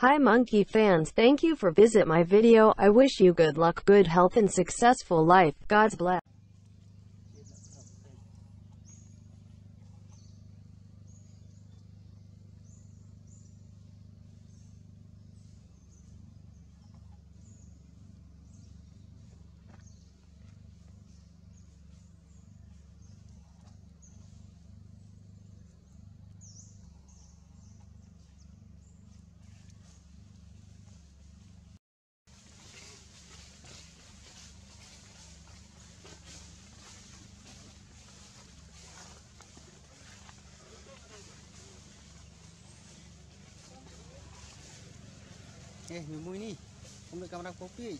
Hi monkey fans, thank you for visit my video. I wish you good luck, good health and successful life. God's bless. Eh, nyumbu ni. Kamu nak kamera kopi.